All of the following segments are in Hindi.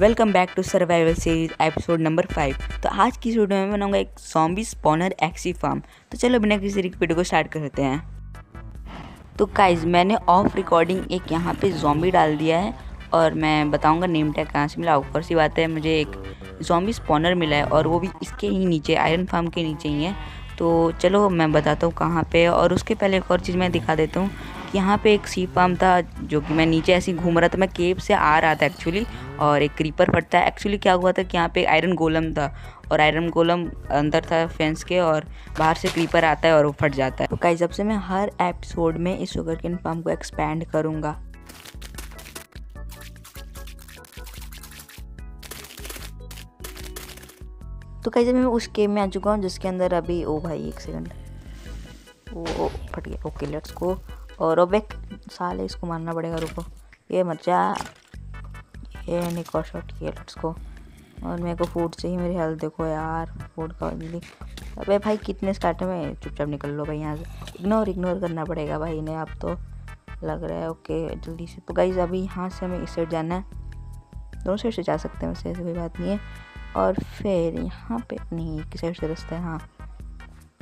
Welcome back to survival series episode number five. तो आज की वीडियो में बनाऊँगा एक सॉम्बी स्पॉनर एक्सी फार्म तो चलो बिना किसी वीडियो को स्टार्ट करते हैं। तो काइज मैंने ऑफ़ रिकॉर्डिंग एक यहाँ पे जॉम्बी डाल दिया है और मैं बताऊँगा नेम टैग कहाँ से मिला। ऊपर सी बात है, मुझे एक जॉम्बी स्पॉनर मिला है और वो भी इसके ही नीचे आयरन फार्म के नीचे ही है। तो चलो मैं बताता हूँ कहाँ पे और उसके पहले एक और चीज़ मैं दिखा देता हूँ। यहाँ पे एक सी फार्म था, जो कि मैं नीचे ऐसे घूम रहा था। मैं केव से आ रहा था एक्चुअली और एक क्रीपर फटता है। एक्चुअली क्या हुआ था कि यहाँ पे आयरन गोलम था और आयरन गोलम अंदर था फेंस के और बाहर से क्रीपर आता है और वो फट जाता है। तो कई जब से मैं हर एपिसोड में इस शुगर किन फार्म को एक्सपैंड करूँगा। तो जब मैं उस गेम में आ चुका हूँ, जिसके अंदर अभी ओ भाई, एक सेकंड वो फट गया। ओके लेट्स गो और अब साल इसको मारना पड़ेगा, रुको। ये मत जा। ये निको शॉट ये लेट्स और मेरे को फ़ूड से ही मेरी हेल्थ देखो यार फ़ूड का जल्दी अबे भाई, कितने स्टार्टर में चुपचाप निकल लो भाई यहाँ से। इग्नोर इग्नोर करना पड़ेगा भाई इन्हें आप तो। लग रहा है ओके जल्दी से। तो गाइज़ अभी यहाँ से हमें इस साइड जाना है। दोनों साइड से जा सकते हैं, वैसे ऐसी कोई बात नहीं है। और फिर यहाँ पे, नहीं, एक साइड से रास्ता है हाँ।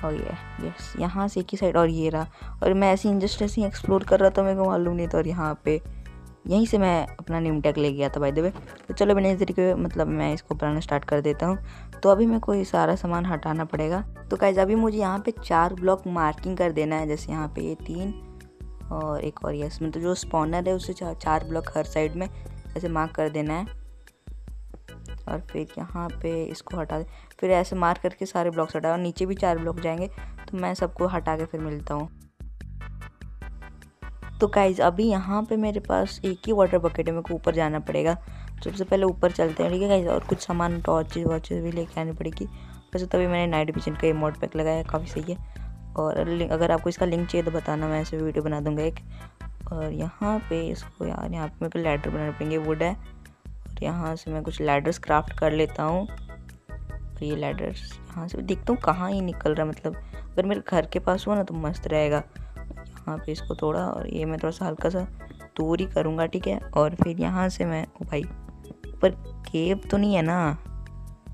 और ये यस यहाँ से एक ही साइड और ये रहा। और मैं ऐसे जस्ट ऐसे एक्सप्लोर कर रहा था मेरे को मालूम नहीं था। और यहाँ पे यहीं से मैं अपना नेम टैग ले गया था भाई देवे तो चलो मैंने इस तरीके मतलब मैं इसको बनाना स्टार्ट कर देता हूँ। तो अभी मेरे को ये सारा सामान हटाना पड़ेगा। तो कैसे अभी मुझे यहाँ पे चार ब्लॉक मार्किंग कर देना है। जैसे यहाँ पे ये तीन और एक और ये इसमें तो जो स्पॉनर है उसे चार, चार ब्लॉक हर साइड में ऐसे मार्क कर देना है। और फिर यहाँ पे इसको हटा दे। फिर ऐसे मार करके सारे ब्लॉक्स हटा और नीचे भी चार ब्लॉक जाएँगे तो मैं सबको हटा के फिर मिलता हूँ। तो गाइज़ अभी यहाँ पे मेरे पास एक ही वाटर बकेट है, मेरे को ऊपर जाना पड़ेगा। सबसे पहले ऊपर चलते हैं, ठीक है गाइज़ और कुछ सामान टॉर्चेज वॉर्चेज भी लेके आनी पड़ेगी। वैसे तभी मैंने नाइट विजन का मोड पैक लगाया काफ़ी सही है। और अगर आपको इसका लिंक चाहिए तो बताना, मैं ऐसे वीडियो बना दूँगा एक। और यहाँ पे इसको यार, यहाँ पे मेरे को लैडर बनाने पड़ेंगे वुड है। यहाँ से मैं कुछ लैडर्स क्राफ्ट कर लेता हूँ। और ये लैडर्स यहाँ से देखता हूँ कहाँ ही निकल रहा मतलब अगर मेरे घर के पास हुआ ना तो मस्त रहेगा। यहाँ पे इसको थोड़ा और ये मैं थोड़ा सा हल्का सा दूर ही करूँगा, ठीक है? और फिर यहाँ से मैं, ओ भाई, पर केव तो नहीं है ना?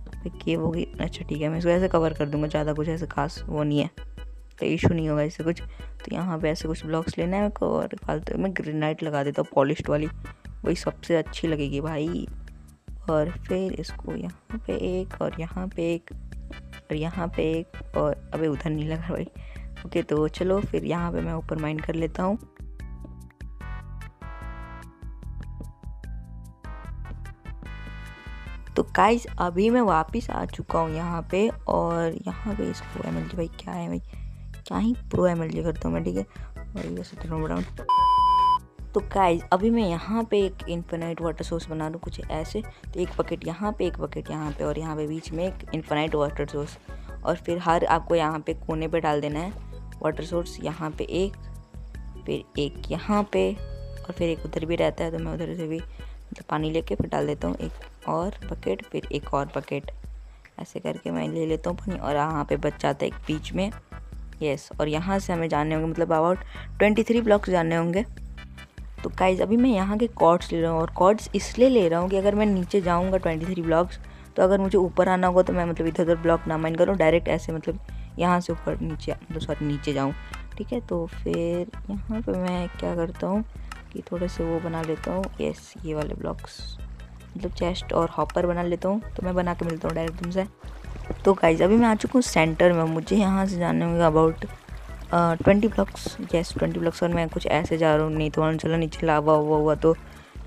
भाई केव होगी अच्छा ठीक है, मैं इसको ऐसे कवर कर दूँगा, ज़्यादा कुछ ऐसे खास वो नहीं है। तो इशू नहीं होगा इससे कुछ। तो यहाँ पे ऐसे कुछ ब्लॉक्स लेना है मेरे को और फालतू तो मैं ग्रेनाइट लगा देता हूँ पॉलिश वाली। वही सबसे अच्छी लगेगी भाई। और फिर इसको यहाँ पे एक, और यहाँ पे एक, और यहाँ पे एक, और अबे उधर नहीं लगा भाई। ओके तो चलो फिर यहाँ पे मैं ऊपर माइंड कर लेता हूँ। तो गाइस अभी मैं वापस आ चुका हूँ यहाँ पे, और यहाँ पे इसको एम भाई क्या है भाई? क्या ही प्रो एम करता हूँ मैं, ठीक है? और ये सत्रह बड़ा तो गाइज़ अभी मैं यहाँ पे एक इन्फेनाइट वाटर सोर्स बना दूँ कुछ ऐसे। तो एक बकेट यहाँ पे, एक बकेट यहाँ पे, और यहाँ पे बीच में एक इन्फेनाइट वाटर सोर्स और फिर हर आपको यहाँ पे कोने पे डाल देना है। वाटर सोर्स यहाँ पे एक, फिर एक यहाँ पे, और फिर एक उधर भी रहता है तो मैं उधर से भी मतलब पानी लेके फिर डाल देता हूँ। एक और बकेट फिर एक और बकेट ऐसे करके मैं ले लेता हूँ पानी, और यहाँ पे बच जाता है एक बीच में। यस और यहाँ से हमें जानने होंगे मतलब अबाउट ट्वेंटी थ्री ब्लॉक्स जानने होंगे। तो गाइज़ अभी मैं यहाँ के कॉर्ड्स ले रहा हूँ और कॉर्ड्स इसलिए ले रहा हूँ कि अगर मैं नीचे जाऊँगा ट्वेंटी थ्री ब्लॉक्स तो अगर मुझे ऊपर आना होगा तो मैं मतलब इधर उधर ब्लॉक ना माइंड करूँ डायरेक्ट ऐसे मतलब यहाँ से ऊपर नीचे मतलब सॉरी नीचे जाऊँ। ठीक है तो फिर यहाँ पे मैं क्या करता हूँ कि थोड़े से वो बना लेता हूँ। यस ये वाले ब्लॉक्स मतलब चेस्ट और हॉपर बना लेता हूँ तो मैं बना के मिलता हूँ डायरेक्ट तुमसे। तो गाइज़ अभी मैं आ चुका हूँ सेंटर में, मुझे यहाँ से जानने होंगे about twenty blocks yes twenty blocks और मैं कुछ ऐसे जा रहा हूँ नहीं तो चलो नीचे लावा हुआ हुआ तो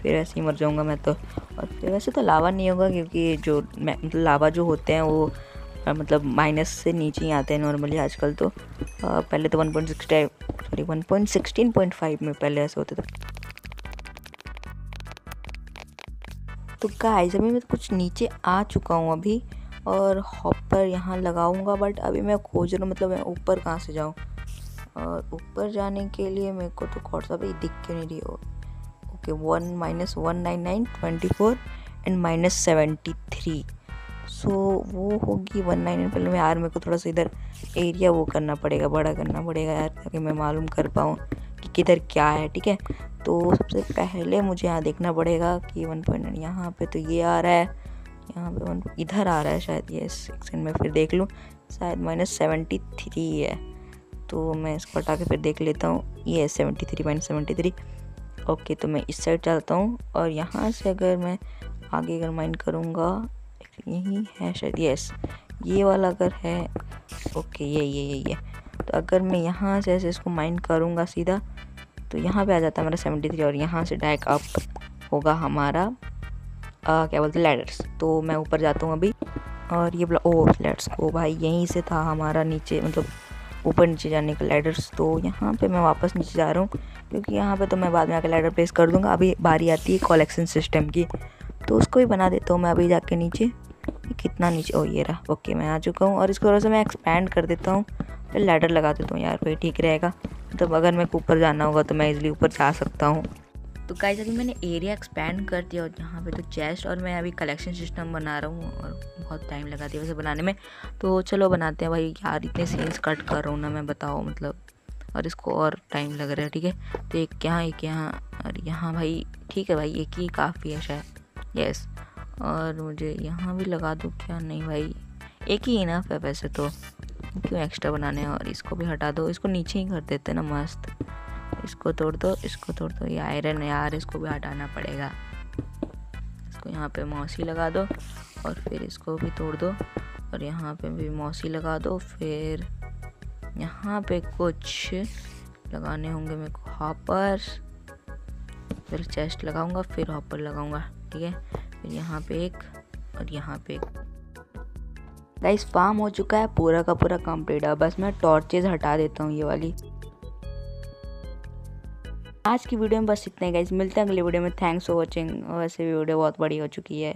फिर ऐसे ही मर जाऊँगा मैं तो। और वैसे तो लावा नहीं होगा क्योंकि जो मतलब लावा जो होते हैं वो मतलब माइनस से नीचे ही आते हैं नॉर्मली आजकल तो। आ, पहले तो one point sixty sorry one point sixteen point five में पहले ऐसे होते थे। तो गाइस अभी मैं कुछ नीचे आ चुका हूँ अभी और हॉपर यहाँ लगाऊँगा बट अभी मैं खोज रहा हूँ मतलब मैं ऊपर कहाँ से जाऊँ? और ऊपर जाने के लिए मेरे को तो कौन सा भाई दिख क्यों नहीं रही हो? Okay one minus one nine nine twenty four and minus seventy three so वो होगी वन नाइन नाइन पहले यार, मेरे को थोड़ा सा इधर एरिया वो करना पड़ेगा, बड़ा करना पड़ेगा यार, ताकि मैं मालूम कर पाऊँ कि किधर क्या है, ठीक है? तो सबसे पहले मुझे यहाँ देखना पड़ेगा कि वन पॉइंट नाइन यहाँ पर तो ये आ रहा है, यहाँ पे वन इधर आ रहा है शायद ये सेक्शन में फिर देख लूँ, शायद माइनस सेवेंटी थ्री है। तो मैं इसको हटा के फिर देख लेता हूँ। ये है seventy three minus seventy three okay तो मैं इस साइड चलता हूँ और यहाँ से अगर मैं आगे अगर माइंड करूँगा यही है शायद यस ये वाला अगर है ओके ये ये ये ये। तो अगर मैं यहाँ से ऐसे इसको माइंड करूँगा सीधा तो यहाँ पे आ जाता है हमारा सेवेंटी थ्री और यहाँ से डायरेक्ट अप होगा हमारा आ, क्या बोलते हैं लैडर्स तो मैं ऊपर जाता हूँ अभी और ये बोला ओ लेट्स ओ भाई यहीं से था हमारा नीचे मतलब ऊपर नीचे जाने का लैडर्स तो यहाँ पे मैं वापस नीचे जा रहा हूँ, क्योंकि यहाँ पे तो मैं बाद में आकर लैडर प्लेस कर दूँगा। अभी बारी आती है कलेक्शन सिस्टम की तो उसको भी बना देता हूँ मैं अभी जाके नीचे। कितना नीचे, ओ, ये रहा। ओके मैं आ चुका हूँ, और इसको थोड़ा सा मैं एक्सपैंड कर देता हूँ। फिर लैडर लगा देता हूँ यार भाई ठीक रहेगा। मतलब अगर मेरे को ऊपर जाना होगा तो मैं इजली ऊपर जा सकता हूँ। तो गाइस अभी मैंने एरिया एक्सपेंड कर दिया और यहाँ पे तो चेस्ट और मैं अभी कलेक्शन सिस्टम बना रहा हूँ और बहुत टाइम लगा दिया वैसे बनाने में। तो चलो बनाते हैं भाई, यार इतने सीन्स कट कर रहा हूँ ना मैं, बताओ मतलब। और इसको और टाइम लग रहा है, ठीक है? तो एक यहाँ एक यहाँ और यहाँ भाई, ठीक है भाई, एक ही काफ़ी है शायद। यस और मुझे यहाँ भी लगा दूँ क्या? नहीं भाई, एक ही इनफ है वैसे तो। क्यों एक्स्ट्रा बनाने और इसको भी हटा दो, इसको नीचे ही कर देते ना, मस्त। इसको तोड़ दो, इसको तोड़ दो। ये आयरन है यार, इसको भी हटाना पड़ेगा। इसको यहाँ पे मौसी लगा दो और फिर इसको भी तोड़ दो और यहाँ पे भी मौसी लगा दो। फिर यहाँ पे कुछ लगाने होंगे मेरे को हॉपर फिर चेस्ट लगाऊँगा, फिर हॉपर लगाऊँगा, ठीक है? फिर यहाँ पे एक और यहाँ पे एक। गाइस फार्म हो चुका है, पूरा का पूरा कंप्लीट है। बस मैं टॉर्चेज हटा देता हूँ ये वाली। आज की वीडियो में बस इतना ही गाइज़ मिलते हैं अगले वीडियो में. थैंक्स फॉर वॉचिंग वैसे भी वीडियो बहुत बड़ी हो चुकी है.